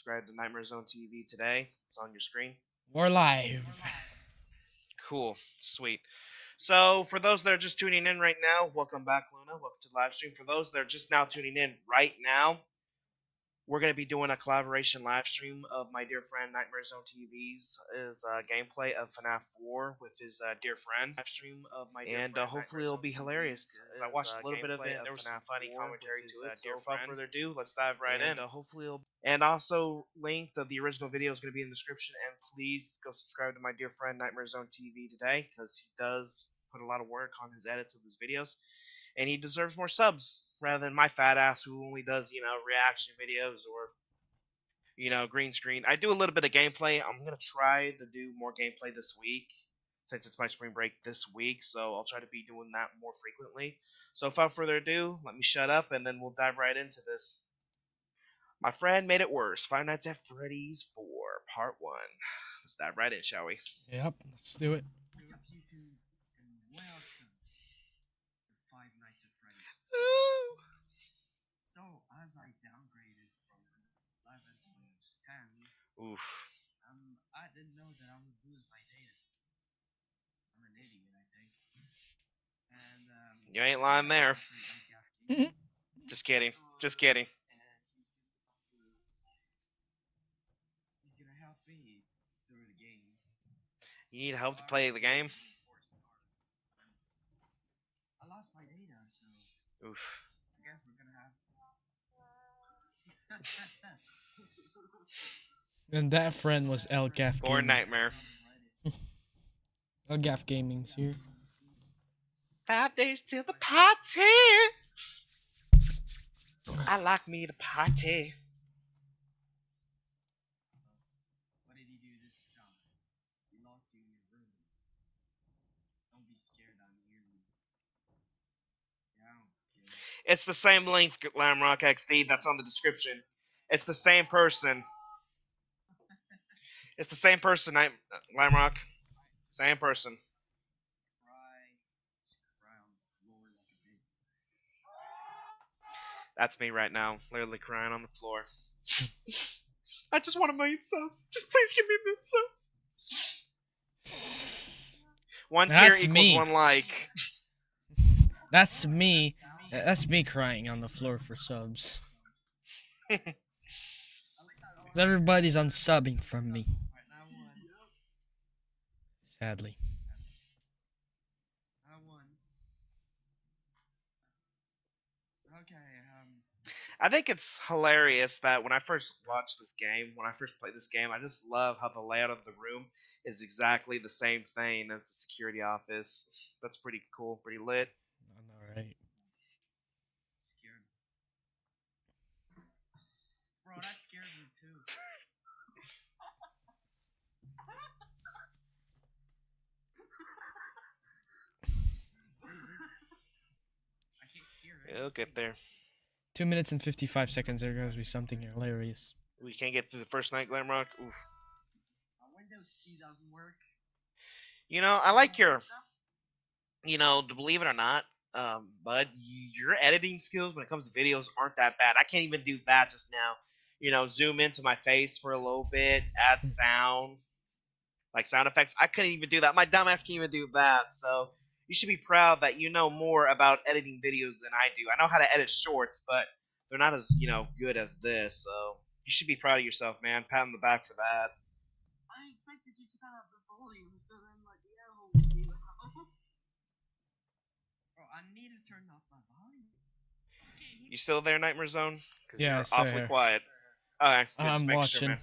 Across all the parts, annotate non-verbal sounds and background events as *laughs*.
Subscribe to Nightmare Zone TV today. It's on your screen. We're live. Cool. Sweet. So, for those that are just tuning in right now, welcome back, Luna. Welcome to the live stream. For those that are just now tuning in right now, we're going to be doing a collaboration live stream of my dear friend Nightmare Zone TV's is uh, gameplay of FNAF 4 with his uh, dear friend. Live stream of my dear and uh, hopefully it'll be hilarious. I watched a little bit of it. There was some funny commentary to it. So without further ado, let's dive right and, in. hopefully, it'll... and also linked of the original video is going to be in the description. And please go subscribe to my dear friend Nightmare Zone TV today because he does put a lot of work on his edits of his videos and he deserves more subs rather than my fat ass who only does you know reaction videos or you know green screen. I do a little bit of gameplay. I'm gonna try to do more gameplay this week since it's my spring break this week, so I'll try to be doing that more frequently. So without further ado, let me shut up and then we'll dive right into this. My friend made it worse. Five Nights at Freddy's 4, Part 1. Let's dive right in, shall we? Yep, let's do it. So as I downgraded from 11 to 10, Oof. um, I didn't know that I would lose my data. I'm an idiot, I think. And um, You ain't lying there. *laughs* Just kidding. Just kidding. He's gonna help me through the game. You need help to play the game? I lost my data, so Oof. I guess we're gonna have. *laughs* And that friend was Elgaff Or Gaming. Nightmare. Elgaff Gaming's here. Five days till the party. I like me the party. What did he do this time? He locked you in your room. Don't be scared, I'm here. Yeah, I don't care. It's the same link, Lamrock XD. That's on the description. It's the same person. It's the same person, Night Lamrock. Same person. Cry, just cry on the floor like a big. That's me right now, literally crying on the floor. *laughs* I just want a million subs. Just please give me a million subs. One tier equals me. one like. *laughs* That's me. That's me crying on the floor for subs. *laughs* Everybody's unsubbing from me, Alright, now one. sadly. I won. Okay, um, I think it's hilarious that when I first watched this game, when I first played this game, I just love how the layout of the room is exactly the same thing as the security office. That's pretty cool, pretty lit. I know, right? scared. Bro, that scared me too. I can't hear it. It'll get there. Two minutes and 55 seconds. There's going to be something hilarious. We can't get through the first night, Glamrock. Oof. Uh, Windows key doesn't work. You know, I like your, you know, to believe it or not, um, bud, your editing skills when it comes to videos aren't that bad. I can't even do that just now. You know, zoom into my face for a little bit, add mm. sound, like sound effects. I couldn't even do that. My dumbass can't even do that. So you should be proud that you know more about editing videos than I do. I know how to edit shorts, but they're not as you know good as this. So you should be proud of yourself, man. Pat on the back for that. I expected you to turn up the volume so then like the air hole would be loud. Bro, I need to turn off my volume. Okay, You still there, Nightmare Zone? 'Cause Yeah, you're still awfully here. quiet. Okay, I'm watching. Sure.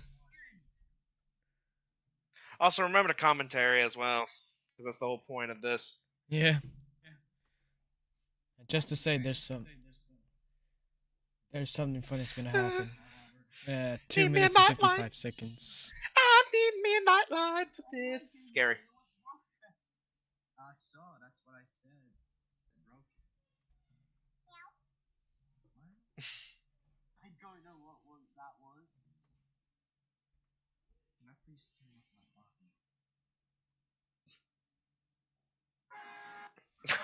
Also, remember the commentary as well, because that's the whole point of this. Yeah. Just to say, there's some, there's something funny that's gonna happen. *laughs* Uh, two a minutes and nightlight. 55 seconds. I need me a nightlight for this. Scary. I saw, that's *laughs* what I said.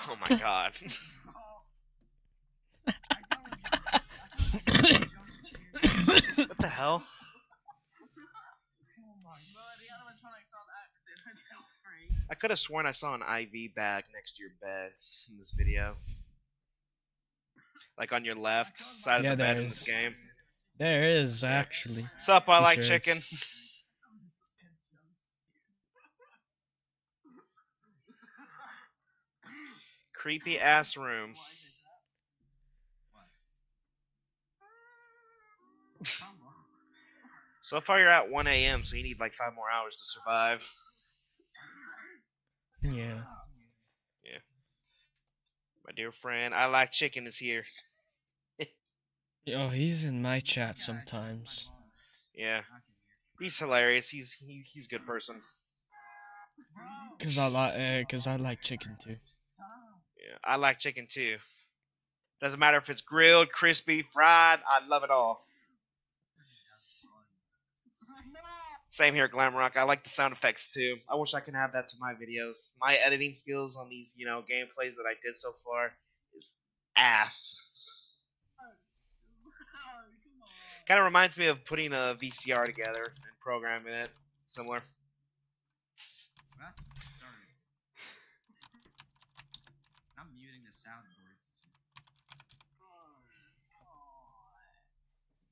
*laughs* Oh my god. what the hell? I could have sworn I saw an IV bag next to your bed in this video. Like on your left side yeah, of the bed in this game. There is actually. Sup, I like chicken. Creepy ass room. So far, you're at 1 a.m., so you need like five more hours to survive. Yeah. Yeah. My dear friend, I like chicken is here. Oh, he's in my chat sometimes. Yeah, he's hilarious. He's he, he's a good person. Cause I like, uh, cause I like chicken too. Yeah, I like chicken too. Doesn't matter if it's grilled, crispy, fried. I love it all. Same here, Glamrock. I like the sound effects too. I wish I could add that to my videos. My editing skills on these, you know, gameplays that I did so far is ass. Kind of reminds me of putting a VCR together and programming it. Similar. That's absurd. I'm muting the soundboards.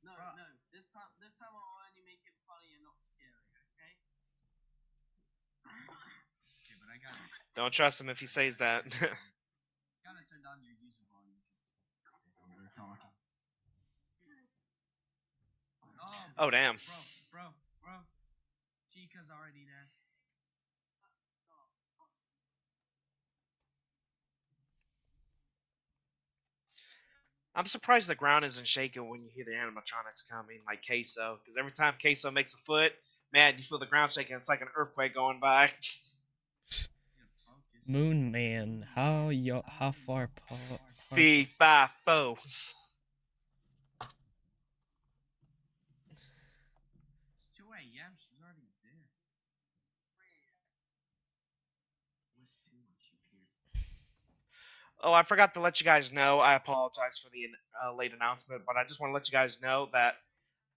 No, Bruh. no. This time, this time I'll only make it funny and not scary. Okay? Okay, but I gotta Don't trust him if he says that. *laughs* gotta turn down your user volume because we're talking. oh Oh, damn. bro, bro, bro. Chica's already there. I'm surprised the ground isn't shaking when you hear the animatronics coming, like Queso. Because every time Queso makes a foot, man, you feel the ground shaking. It's like an earthquake going by. *laughs* Moon Man, how yo, how far apart? Fee, fi, fo. It's 2 a.m. She's already there. What's 2 when she appeared? Oh, I forgot to let you guys know. I apologize for the uh, late announcement, but I just want to let you guys know that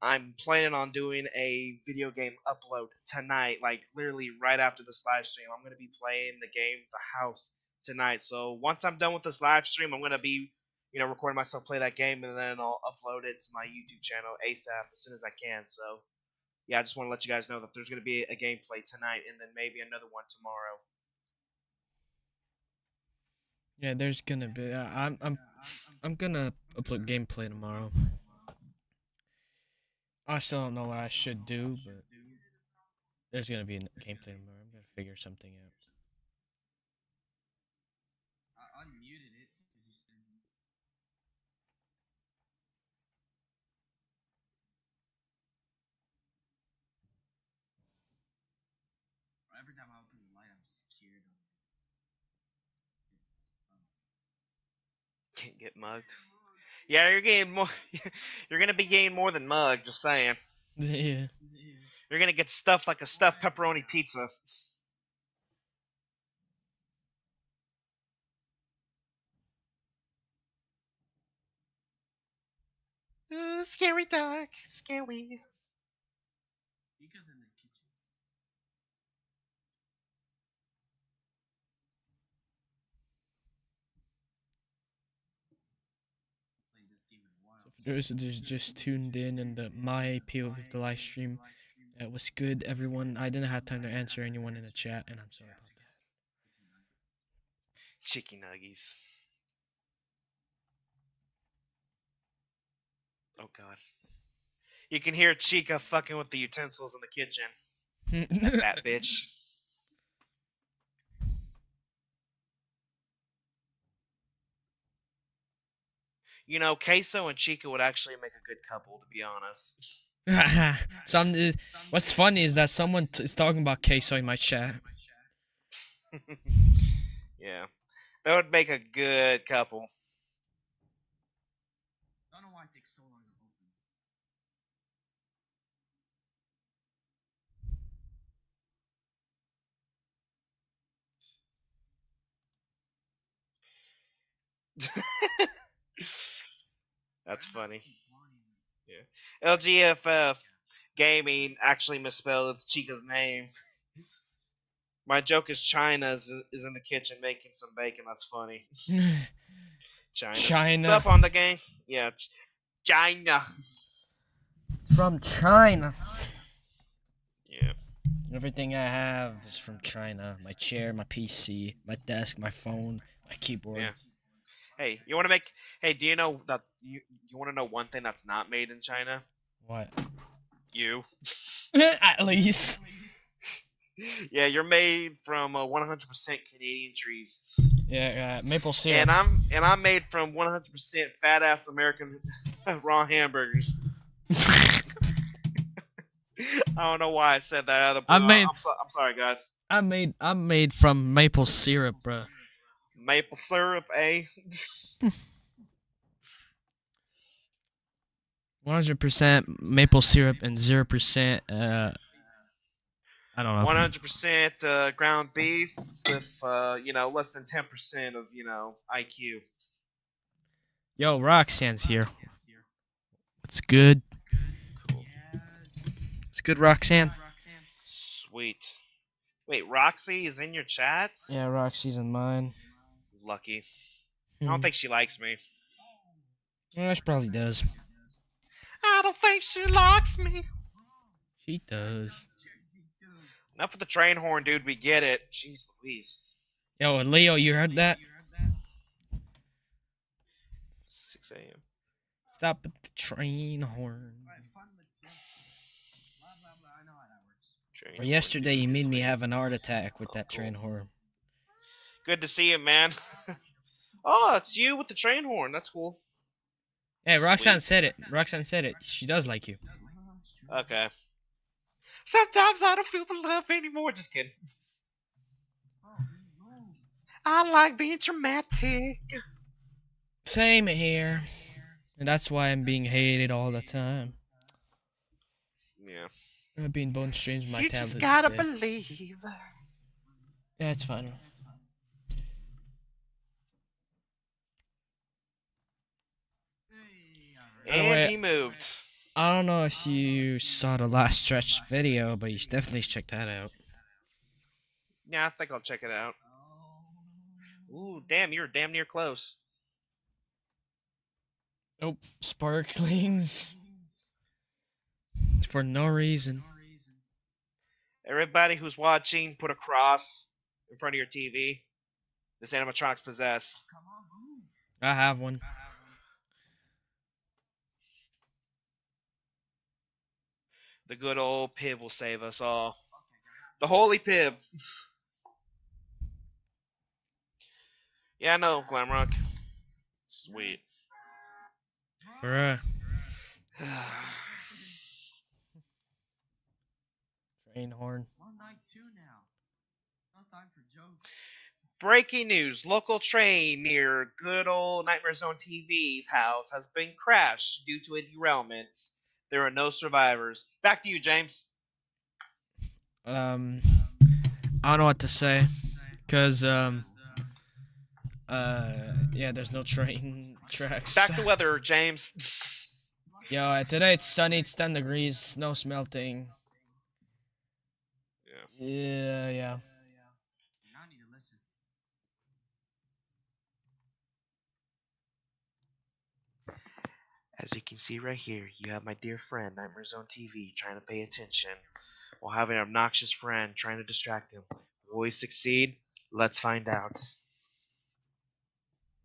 I'm planning on doing a video game upload tonight, like literally right after this live stream. I'm going to be playing the game The House tonight. So once I'm done with this live stream, I'm going to be, you know, recording myself play that game, and then I'll upload it to my YouTube channel ASAP as soon as I can. So yeah, I just want to let you guys know that there's going to be a gameplay tonight, and then maybe another one tomorrow. Yeah, there's gonna be. Uh, I'm I'm I'm gonna upload gameplay tomorrow. I still don't know what I should do, but there's gonna be a gameplay tomorrow. I'm gonna figure something out. I unmuted it because you said Every time I open the light, I'm scared of Can't get mugged. Yeah, you're getting more. *laughs* You're gonna be getting more than mugged. Just saying. yeah. You're gonna get stuffed like a stuffed pepperoni pizza. Ooh, scary dark, scary. Chica's in the kitchen. Playing this game in a while. For those who's just tuned in and the my POV of the live stream, that was good. Everyone, I didn't have time to answer anyone in the chat, and I'm sorry about that. Chicky nuggies. Oh god. You can hear Chica fucking with the utensils in the kitchen. *laughs* That bitch. You know, Queso and Chica would actually make a good couple, to be honest. *laughs* Some, uh, what's funny is that someone t- is talking about queso in my chat. *laughs* yeah. That would make a good couple. Don't know why it takes so long to open. That's funny. Why? LGFF Gaming actually misspelled Chica's name. My joke is China is, is in the kitchen making some bacon. That's funny. *laughs* China. China. What's up on the gang? Yeah, China. from China. Yeah. Everything I have is from China. My chair, my PC, my desk, my phone, my keyboard. Yeah. Hey, you want to make? Hey, do you know that you you want to know one thing that's not made in China? What? You. *laughs* At least. *laughs* yeah, you're made from uh, 100% Canadian trees, Yeah, uh, maple syrup. and I'm and I'm made from 100% fat ass American *laughs* raw hamburgers. I don't know why I said that. Other, I made- I'm, so, I'm sorry, guys. I'm made. I'm made from maple syrup, bro. Maple syrup, eh? *laughs* 100% maple syrup and 0% uh I don't know. 100% uh, ground beef with uh, you know less than 10% of you know IQ. Yo, Roxanne's here. What's good? Cool. It's good, Roxanne. Sweet. Wait, Roxy is in your chats? Yeah, Roxy's in mine. Lucky. I Hmm. don't think she likes me. Yeah, she probably does. I don't think she likes me. She does. Enough with the train horn, dude. We get it. Jeez Louise. Yo, Leo, you heard that? 6 a.m. Stop at the train horn. With. I Or yesterday, you made me have an heart attack with that train horn. Good to see you, man. *laughs* oh, it's you with the train horn. That's cool. Hey, Roxanne Sweet. said it. Roxanne said it. She does like you. Okay. Sometimes I don't feel the love anymore. Just kidding. I like being dramatic. Same here. And that's why I'm being hated all the time. Yeah. I'm being bone strange. My you tablet's just gotta believe. Yeah, it's fine. Hey, alright. By the And way- he moved. I don't know if you saw the last stretch video, but you should definitely check that out. Yeah, I think I'll check it out. Oh. Ooh, damn, you're damn near close. Oh, sparklings. *laughs* For no reason. Everybody who's watching, put a cross in front of your TV. This animatronics possess. Come on, move. I have one. The good old Pib will save us all. The holy Pib. *laughs* yeah, I know, Glamrock. Sweet. Alright. *sighs* Train horn. One night two now. No time for jokes. Breaking news: Local train near good old Nightmare Zone TV's house has been crashed due to a derailment. There are no survivors. Back to you, James. Um, I don't know what to say, cause um, uh, yeah, there's no train *laughs* tracks. Back to weather, James. *laughs* Yo, today it's sunny. It's 10 degrees. Snow's melting. yeah. Yeah, yeah. Now I need to listen. As you can see right here, you have my dear friend Nightmare Zone TV trying to pay attention, while having an obnoxious friend trying to distract him. Will we succeed? Let's find out.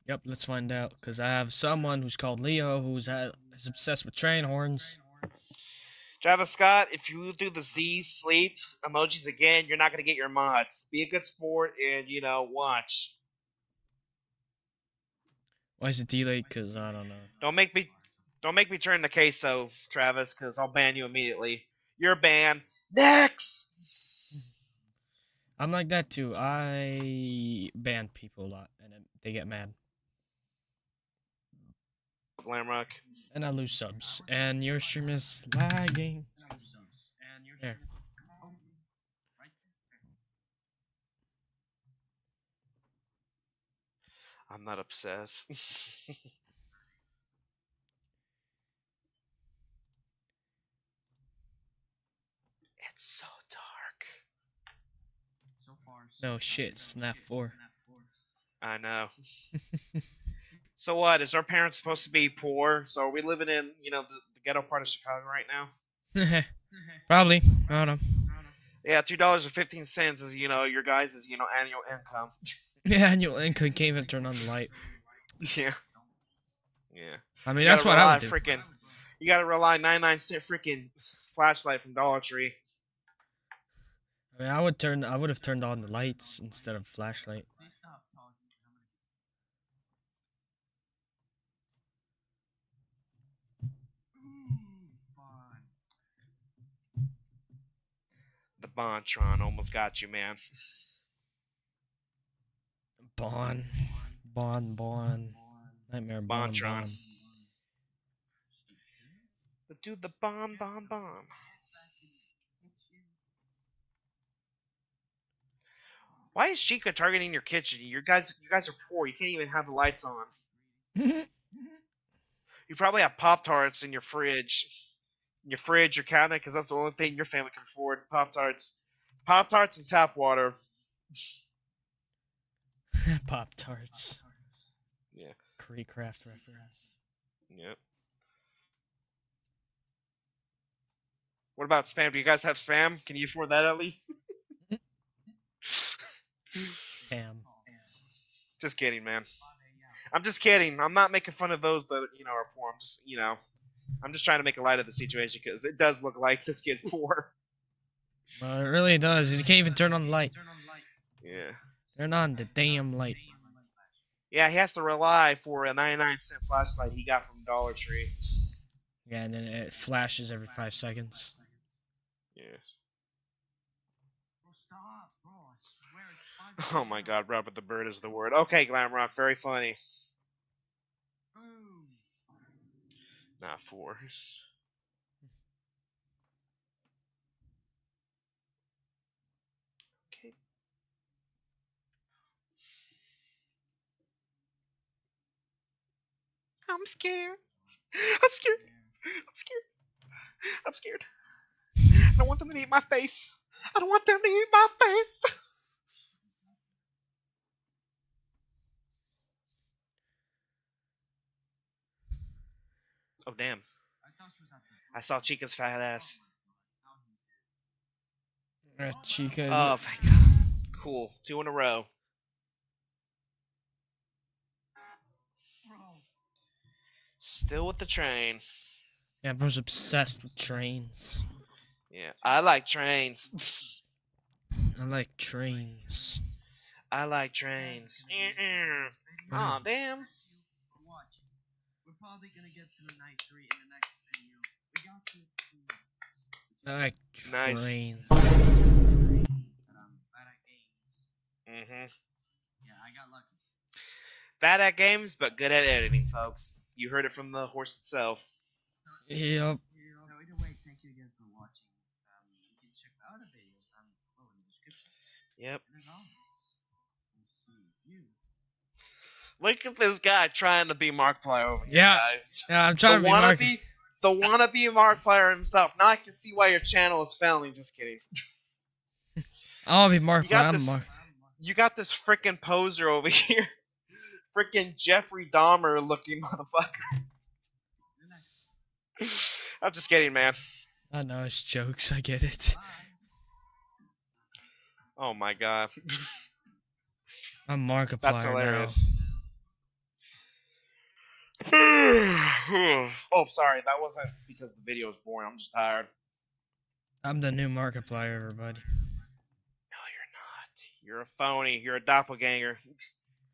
Yep, let's find out. Cause I have someone who's called Leo who's uh, is obsessed with train horns. Travis Scott, if you do the Z sleep emojis again, you're not gonna get your mods. Be a good sport and you know watch. Why is it delayed? Cause I don't know. Don't make me don't make me turn the queso, Travis, because I'll ban you immediately. You're banned. Next. I'm like that too. I ban people a lot, and they get mad, Glamrock. and I lose subs. And your stream is lagging. And I was subs. And you're There. Right there. I'm not obsessed. *laughs* so dark. So far, No shit, Snap FNAF 4. I know. *laughs* So what? Is our parents supposed to be poor? So are we living in you know the, the ghetto part of Chicago right now? *laughs* *laughs* Probably. I don't know. Yeah, two dollars and fifteen cents is you know your guys' is you know annual income. Yeah, annual income can't even turn on the light. yeah. Yeah. I mean, You that's what I rely would do. Freaking, you gotta rely 99 cent freaking flashlight from Dollar Tree. I mean, I would turn. I would have turned on the lights instead of flashlight. Please stop talking. 'cause I'm gonna. Ooh, fun. The Bontron almost got you, man. Bon, bon, bon. Nightmare bon, Bontron. bon. But do the bomb, bomb, bomb. Why is Chica targeting your kitchen? You guys, you guys are poor. You can't even have the lights on. You probably have Pop Tarts in your fridge, in your fridge, your cabinet, because that's the only thing your family can afford. Pop Tarts, Pop Tarts, and tap water. *laughs* Pop tarts. Yeah. Craft reference. Yep. What about spam? Do you guys have spam? Can you afford that at least? Damn. Just kidding, man. I'm just kidding. I'm not making fun of those that you know are poor. I'm just, you know, I'm just trying to make a light of the situation because it does look like this kid's *laughs* poor. Well, it really does. You can't even turn on the light. Turn on the light. Yeah. Turn on the damn light. Yeah, he has to rely for a 99 cent flashlight he got from Dollar Tree. Yeah, and then it flashes every five seconds. Yeah. Bro, stop, bro. I swear it's fun. Oh my God, Robert the Bird is the word. Okay, Glamrock, very funny. Boom. Not fours. Okay. I'm scared. *laughs* I'm scared. I'm scared. I'm scared. I don't want them to eat my face. I don't want them to eat my face. *laughs* Oh damn! I thought she was at the. I saw Chica's fat ass. Uh, Chica. Oh thank God! Cool, two in a row. Still with the train. yeah, bro's obsessed with trains. Yeah, I like trains. I like trains. I like trains. Mm. Oh damn! Watch. We're probably gonna get to night three in the next video. We got to. I like Nice. trains. Bad at games. Mm-hmm. Yeah, I got lucky. Bad at games, but good at editing, folks. You heard it from the horse itself. Yep. So either way, thank you again for watching. Um, you can check the videos down below in the description. Yep. And as always, we'll see you. Look at this guy trying to be Markiplier over here, Yeah. guys. Yeah, I'm The trying to be Mark. wannabe, the wannabe Markiplier himself. Now I can see why your channel is failing. Just kidding. *laughs* I'll be Mark. You got I'm this- Mark. You got this freaking poser over *laughs* here. Freaking Jeffrey Dahmer looking motherfucker. *laughs* I'm just kidding, man. I know it's jokes. I get it. Oh my god. I'm Markiplier That's now. *sighs* oh, sorry. That wasn't because the video was boring. I'm just tired. I'm the new Markiplier, everybody. No, you're not. You're a phony. You're a doppelganger.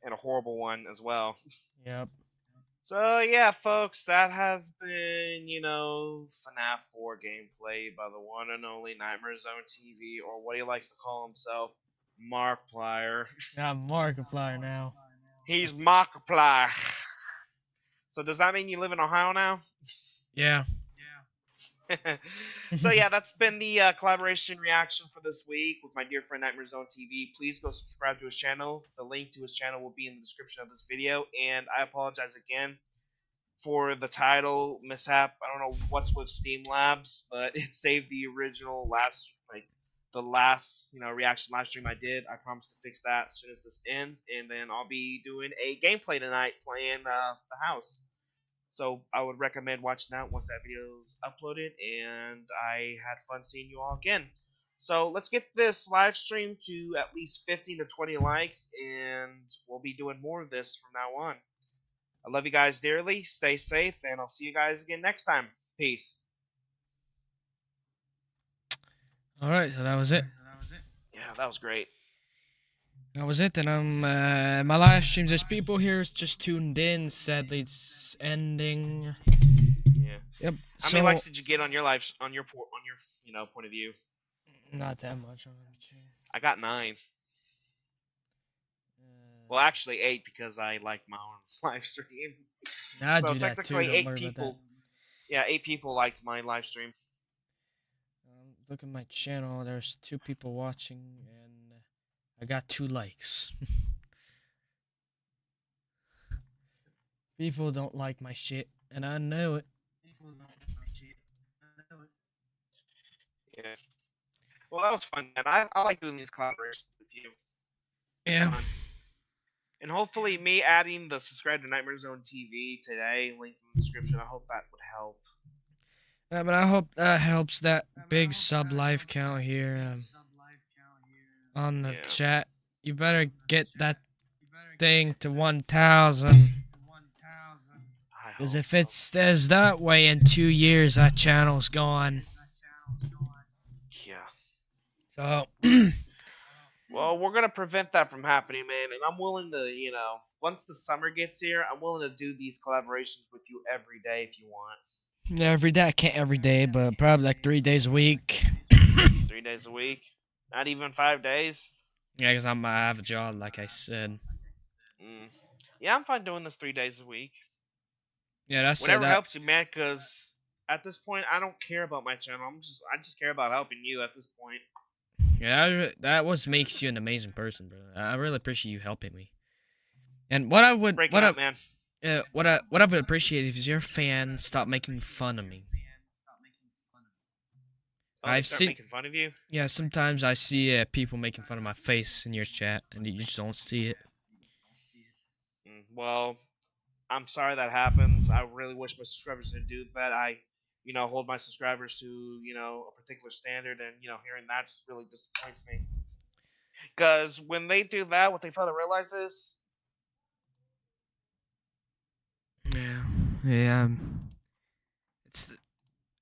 And a horrible one as well. Yep. So, yeah, folks, that has been, you know, FNAF 4 gameplay by the one and only Nightmare Zone TV, or what he likes to call himself, Markiplier. I'm Markiplier now. He's Markiplier. So, does that mean you live in Ohio now? Yeah. Yeah. *laughs* so yeah, that's been the uh, collaboration reaction for this week with my dear friend Nightmare Zone TV. Please go subscribe to his channel. The link to his channel will be in the description of this video. And I apologize again for the title mishap. I don't know what's with Streamlabs, but *laughs* it saved the original last the last you know reaction live stream I did. I promise to fix that as soon as this ends, and then I'll be doing a gameplay tonight playing uh, the house. So I would recommend watching that once that video is uploaded, and I had fun seeing you all again. So let's get this live stream to at least 15 to 20 likes, and we'll be doing more of this from now on. I love you guys dearly. Stay safe, and I'll see you guys again next time. Peace. All right, so that was it. Yeah, that was great. That was it. And um, uh, my live stream. There's people here just tuned in. Sadly, it's ending. Yeah. Yep. How so, many likes did you get on your live on your po- on your you know point of view? Not that much. I'm. I got nine. Uh, Well, actually eight because I like my own *laughs* live stream. I so do that too. technically eight people. Yeah, eight people liked my live stream. That. Um, look at my channel. There's two people watching, and I got two likes. *laughs* people don't like my shit, and I know it. Yeah. Well, that was fun, man. I, I like doing these collaborations with you. Yeah. Fun. And hopefully, me adding the subscribe to Nightmare Zone TV today, link in the description. I hope that would help. Uh, but I hope that helps that big sub life count here um, on the Yeah. chat. You better get that thing to 1,000. Because if it stays that way in two years, that channel's gone. yeah. So, *clears throat* Well, we're gonna prevent that from happening, man. And I'm willing to, you know, once the summer gets here, I'm willing to do these collaborations with you every day if you want. Every day, I can't every day, but probably like three days a week. *coughs* Three days a week, not even five days. Yeah, because I'm I have a job, like I said. Mm. Yeah, I'm fine doing this three days a week. Yeah, that's Whatever that. helps you, man. Because at this point, I don't care about my channel. I'm just, I just care about helping you at this point. Yeah, that, that was makes you an amazing person, bro. I really appreciate you helping me. And what I would, Break it what I, up, man. Uh, what I, what I would appreciate if you're a fan, stop making fun of me. Oh, I've seen- making fun of you. Yeah, sometimes I see uh, people making fun of my face in your chat, and you just don't see it. Mm, Well, I'm sorry that happens. I really wish my subscribers didn't do that. I, you know, hold my subscribers to you know a particular standard, and you know, hearing that just really disappoints me. Because when they do that, what they fail to realize is, Yeah, yeah. um, It's, th-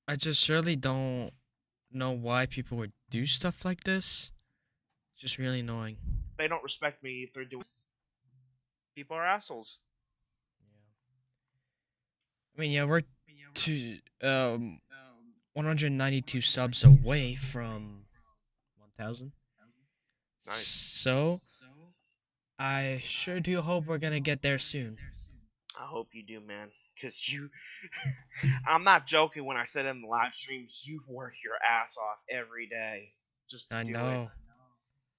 I just really don't know why people would do stuff like this. It's just really annoying. they don't respect me if they're doing. People are assholes. Yeah. I mean, yeah, we're to um, 192 subs away from 1,000. Nice. So, I sure do hope we're gonna get there soon. I hope you do, man. Cause you, *laughs* I'm not joking when I said in the live streams, you work your ass off every day just to I do know. it.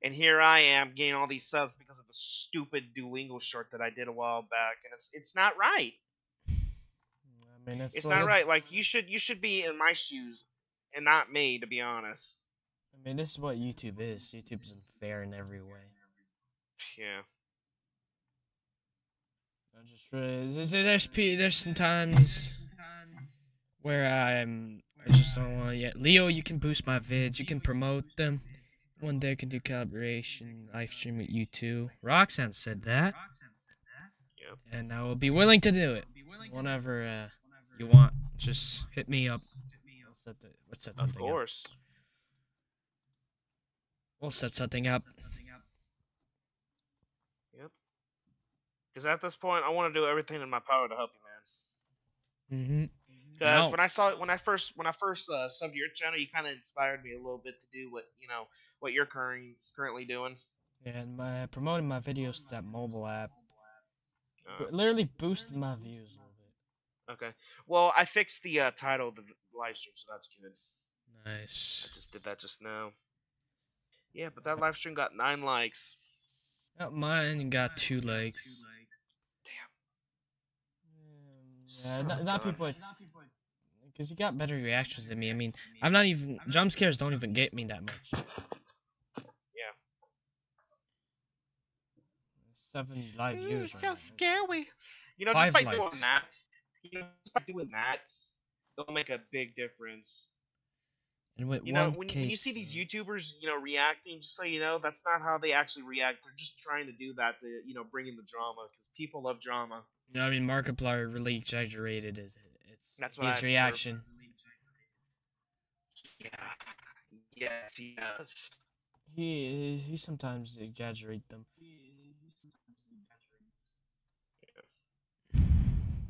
And here I am getting all these subs because of a stupid Duolingo short that I did a while back, and it's it's not right. I mean, It's not right. Like you should you should be in my shoes and not me, to be honest. I mean, this is what YouTube is. YouTube is unfair in every way. Yeah. I just really, there's there's, sometimes where I'm I just don't want to yet. Leo, you can boost my vids. You can promote them. One day I can do collaboration live stream with you too. Roxanne said that, Yep. and I will be willing to do it whenever uh, you want. Just hit me up. We'll set, the, we'll set Of something up. course. We'll set something up. Because at this point, I want to do everything in my power to help you, man. Mm-hmm. Because No. when I saw when I first when I first uh, subbed your channel, you kind of inspired me a little bit to do what you know what you're currently currently doing. And my promoting my videos to that mobile app, Uh, literally boosted my views a little bit. okay. Well, I fixed the uh, title of the live stream, so that's good. Nice. I just did that just now. Yeah, but that live stream got nine likes. Mine got two likes. Damn. Yeah, so not, not people Because you got better reactions than me. I mean, I'm not even. Jump scares don't even get me that much. Yeah. seven live Ooh, views. So right scary. You know, Five just by doing that, you know, just by doing that, they'll make a big difference. And with you know, when, case, when, you see these YouTubers, you know, reacting, just so you know, that's not how they actually react. They're just trying to do that to, you know, bring in the drama because people love drama uh, I mean, Markiplier really exaggerated it. It's That's what his observed. reaction. Yeah. Yes, he does. He he sometimes exaggerate them.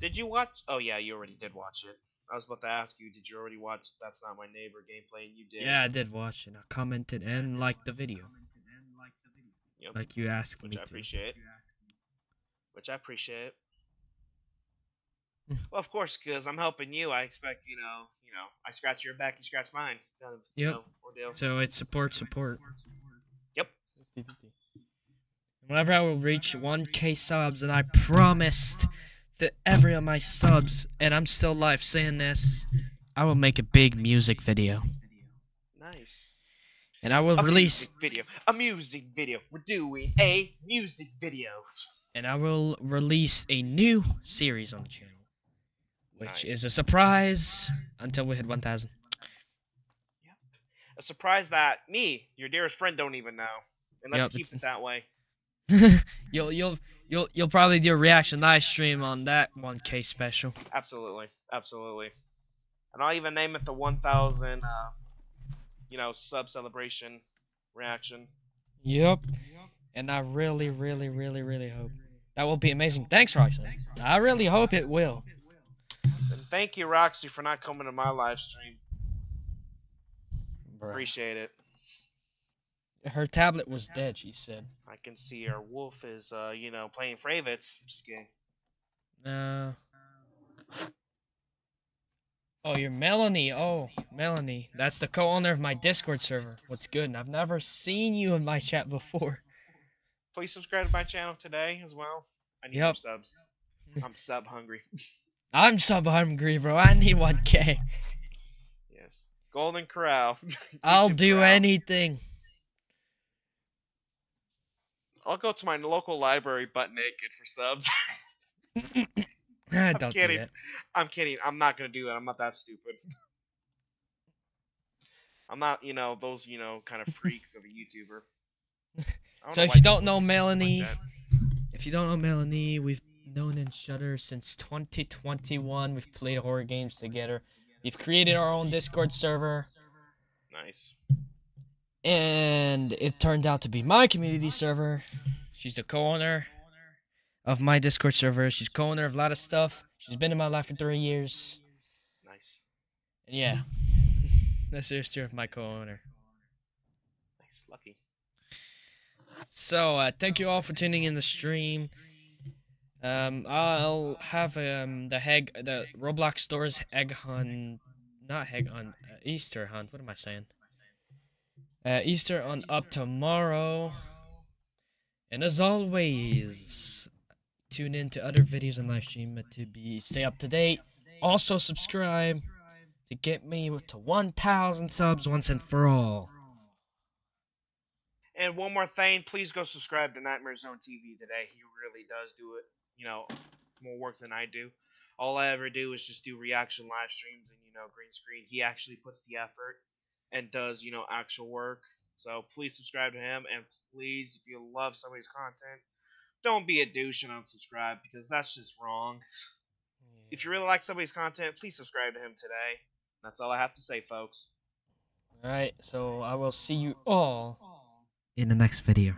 Did you watch? Oh yeah, you already did watch it. I was about to ask you, did you already watch That's Not My Neighbor gameplay? And you did. Yeah, I did watch it. I commented and liked the video, Yep. like you asked which me I to. appreciate. Which I appreciate. *laughs* well, of course, because I'm helping you. I expect you know, you know, I scratch your back, you scratch mine. Kind of, you Yep. know, ordeal. So it's support, support. Yep. Whenever I will reach 1k subs, and I promised to every of my subs, and I'm still live saying this, I will make a big music video. Nice. And I will A release music video. A music video. We're doing a music video. and I will release a new series on the channel. Which Nice. is a surprise until we hit 1000. Yep. A surprise that me, your dearest friend, don't even know. And let's Yep, keep it that way. *laughs* you'll you'll you'll you'll probably do a reaction live stream on that 1k special. Absolutely, absolutely. And I'll even name it the 1,000, uh, you know, sub celebration reaction. Yep. And I really, really, really, really hope that will be amazing. Thanks, Roxy. I really hope it will. And thank you, Roxy, for not coming to my live stream. Bruh. Appreciate it. Her tablet was dead. She said. I can see her wolf is, uh, you know, playing favorites. Just kidding. No. Oh, you're Melanie. Oh, Melanie. That's the co-owner of my Discord server. What's good? And I've never seen you in my chat before. Please subscribe to my channel today as well. I need Yep. more subs. I'm sub hungry. *laughs* I'm sub hungry, bro. I need 1k. yes. Golden Corral. *laughs* I'll do Corral. anything. I'll go to my local library butt naked for subs. *laughs* *laughs* Don't do kidding. I'm kidding. I'm not gonna do it. I'm not that stupid. I'm not, you know, those, you know, kind of freaks of a YouTuber. So if you don't know stuff like Melanie. If you don't know Melanie, we've known in Shutter since 2021. We've played horror games together. We've created our own Discord server, nice. and it turned out to be my community server. She's the co-owner of my Discord server. She's co-owner of a lot of stuff. She's been in my life for three years. Nice. And yeah, *laughs* that's the history of my co-owner. Nice. Lucky. So uh, thank you all for tuning in the stream. Um, I'll have um the egg the Roblox stores egg hunt, not egg on uh, Easter hunt. What am I saying? Uh, Easter on up tomorrow. And as always, tune in to other videos and live stream to be stay up to date. Also subscribe to get me to 1,000 subs once and for all. And one more thing, please go subscribe to Nightmare Zone TV today. He really does do it, you know, more work than I do. All I ever do is just do reaction live streams and, you know, green screen. He actually puts the effort and does, you know, actual work. So please subscribe to him. And please, if you love somebody's content, don't be a douche and unsubscribe because that's just wrong. If you really like somebody's content, please subscribe to him today. That's all I have to say, folks. Alright, so I will see you all in the next video.